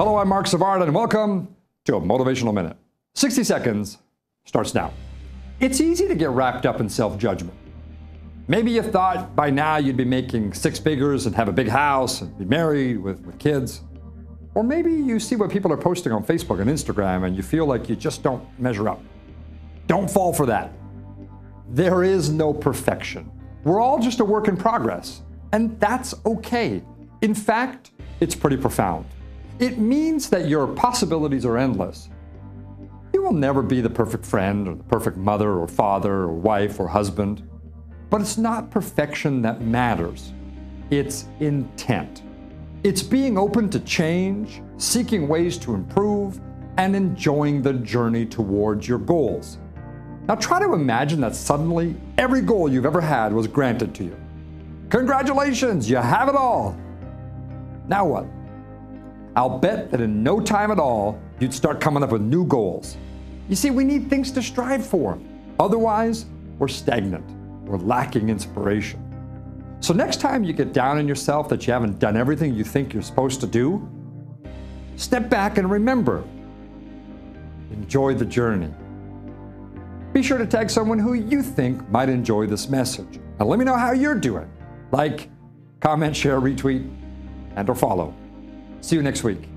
Hello, I'm Marc Savard, and welcome to a Motivational Minute. 60 seconds starts now. It's easy to get wrapped up in self judgment. Maybe you thought by now you'd be making six figures and have a big house and be married with, with kids. Or maybe you see what people are posting on Facebook and Instagram and you feel like you just don't measure up. Don't fall for that. There is no perfection. We're all just a work in progress, and that's okay. In fact, it's pretty profound. It means that your possibilities are endless. You will never be the perfect friend or the perfect mother or father or wife or husband. But it's not perfection that matters, it's intent. It's being open to change, seeking ways to improve, and enjoying the journey towards your goals. Now try to imagine that suddenly every goal you've ever had was granted to you. Congratulations, you have it all. Now what? I'll bet that in no time at all, you'd start coming up with new goals. You see, we need things to strive for. Otherwise, we're stagnant. We're lacking inspiration. So, next time you get down on yourself that you haven't done everything you think you're supposed to do, step back and remember enjoy the journey. Be sure to tag someone who you think might enjoy this message. And let me know how you're doing. Like, comment, share, retweet, and or follow. See you next week.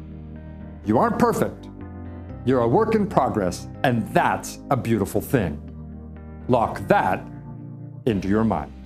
You aren't perfect. You're a work in progress, and that's a beautiful thing. Lock that into your mind.